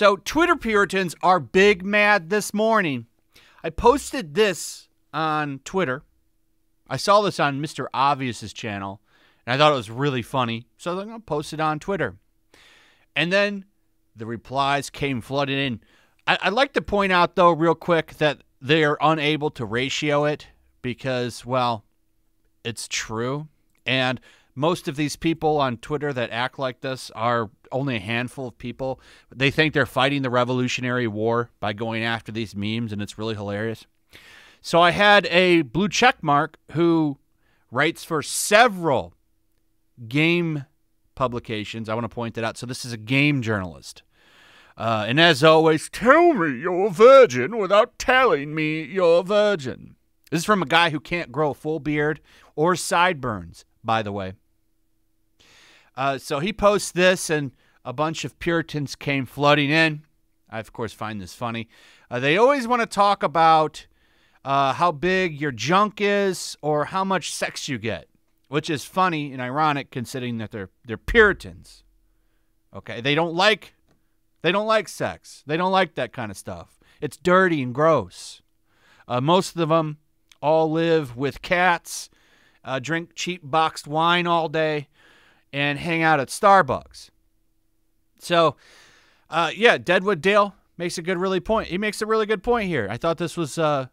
So, Twitter Puritans are big mad this morning. I posted this on Twitter. I saw this on Mr. Obvious's channel, and I thought it was really funny. So I'm going to post it on Twitter. And then the replies came flooding in. I, I'd like to point out, though, real quick, that they are unable to ratio it because, well, it's true. And most of these people on Twitter that act like this are only a handful of people. They think they're fighting the Revolutionary War by going after these memes, and it's really hilarious. So I had a blue check mark who writes for several game publications. I want to point that out. So this is a game journalist. Uh, and as always, tell me you're a virgin without telling me you're a virgin. This is from a guy who can't grow a full beard or sideburns, by the way. Uh, so he posts this, and a bunch of Puritans came flooding in. I, of course, find this funny. Uh, they always want to talk about uh, how big your junk is or how much sex you get, which is funny and ironic considering that they're they're Puritans. Okay, they don't like they don't like sex. They don't like that kind of stuff. It's dirty and gross. Uh, most of them all live with cats, uh, drink cheap boxed wine all day, and hang out at Starbucks. So, uh, yeah, Deadwood Dale makes a good really point. He makes a really good point here. I thought this was uh,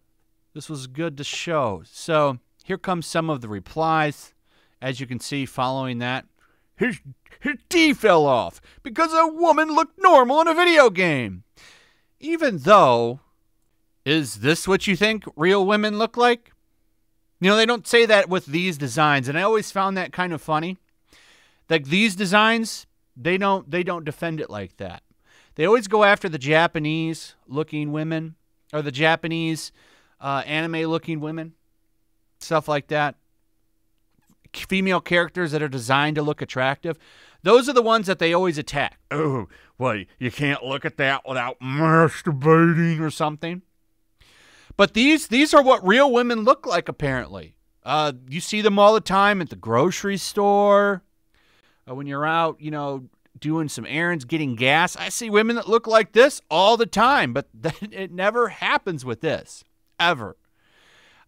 this was good to show. So here comes some of the replies. As you can see, following that, his his D fell off because a woman looked normal in a video game. Even though, is this what you think real women look like? You know, they don't say that with these designs, and I always found that kind of funny. Like these designs, they don't they don't defend it like that. They always go after the Japanese looking women or the Japanese uh, anime looking women, stuff like that. Female characters that are designed to look attractive. Those are the ones that they always attack. Oh, well, you can't look at that without masturbating or something. But these these are what real women look like apparently. Uh, you see them all the time at the grocery store, uh, when you're out, you know, doing some errands, getting gas. I see women that look like this all the time, but it never happens with this, ever.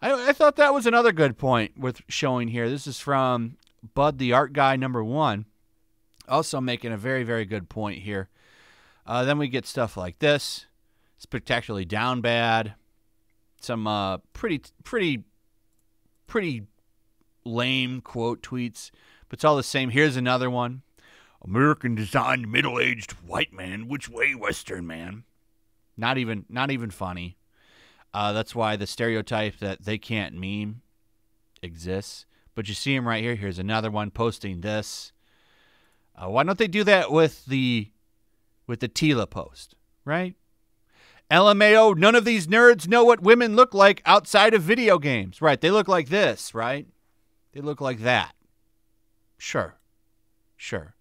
I, I thought that was another good point with showing here. This is from Bud the Art Guy number one. Also making a very, very good point here. Uh, then we get stuff like this spectacularly down bad. Some uh, pretty, pretty, pretty lame quote tweets but it's all the same. Here's another one American designed middle aged white man. Which way, Western man? Not even, not even funny. Uh, that's why the stereotype that they can't meme exists. But you see him right here. Here's another one posting this. Uh, why don't they do that with the with the Tila post, right? LMAO, none of these nerds know what women look like outside of video games. Right, they look like this, right? They look like that. Sure. Sure.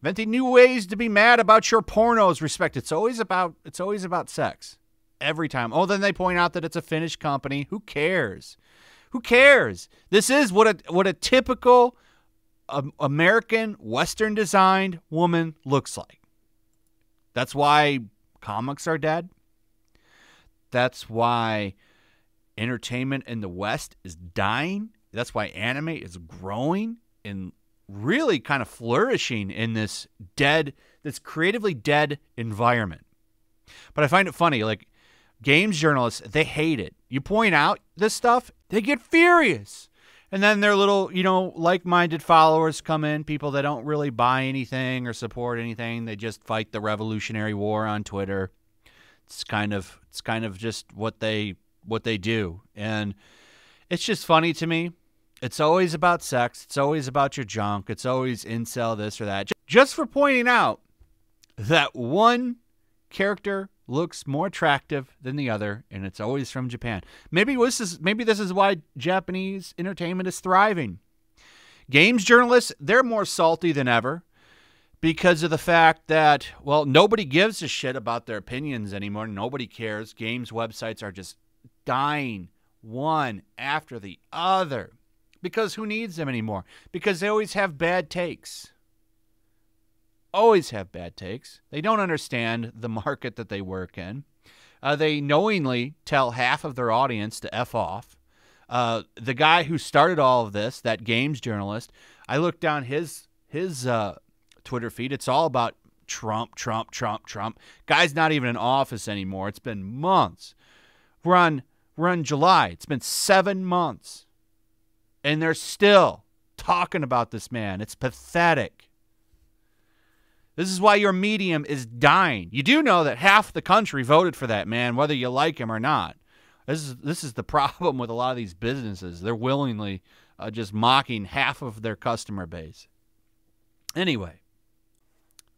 Inventing new ways to be mad about your pornos respect. It's always about it's always about sex. Every time. Oh, then they point out that it's a Finnish company. Who cares? Who cares? This is what a what a typical um, American Western designed woman looks like. That's why comics are dead. That's why entertainment in the West is dying. That's why anime is growing and really kind of flourishing in this dead, this creatively dead environment. But I find it funny, like games journalists, they hate it. You point out this stuff, they get furious. And then their little, you know, like minded followers come in, people that don't really buy anything or support anything. They just fight the Revolutionary War on Twitter. It's kind of it's kind of just what they what they do. And it's just funny to me it's always about sex. It's always about your junk. It's always incel this or that. Just for pointing out that one character looks more attractive than the other, and it's always from Japan. Maybe this is maybe this is why Japanese entertainment is thriving. Games journalists, they're more salty than ever because of the fact that, well, nobody gives a shit about their opinions anymore. Nobody cares. Games websites are just dying one after the other. Because who needs them anymore? Because they always have bad takes. Always have bad takes. They don't understand the market that they work in. Uh, they knowingly tell half of their audience to F off. Uh, the guy who started all of this, that games journalist, I looked down his his uh, Twitter feed. It's all about Trump, Trump, Trump, Trump. Guy's not even in office anymore. It's been months. We're on we're on July. It's been seven months. And they're still talking about this man. It's pathetic. This is why your medium is dying. You do know that half the country voted for that man, whether you like him or not. This is this is the problem with a lot of these businesses. They're willingly uh, just mocking half of their customer base. Anyway,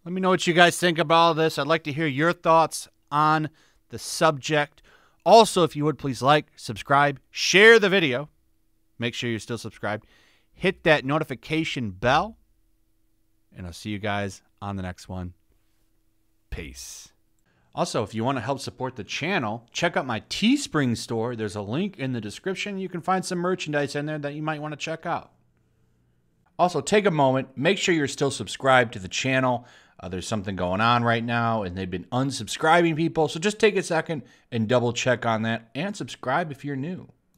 let me know what you guys think about all this. I'd like to hear your thoughts on the subject. Also, if you would please like, subscribe, share the video. Make sure you're still subscribed. Hit that notification bell. And I'll see you guys on the next one. Peace. Also, if you want to help support the channel, check out my Teespring store. There's a link in the description. You can find some merchandise in there that you might want to check out. Also, take a moment, make sure you're still subscribed to the channel. Uh, there's something going on right now, and they've been unsubscribing people. So just take a second and double check on that and subscribe if you're new.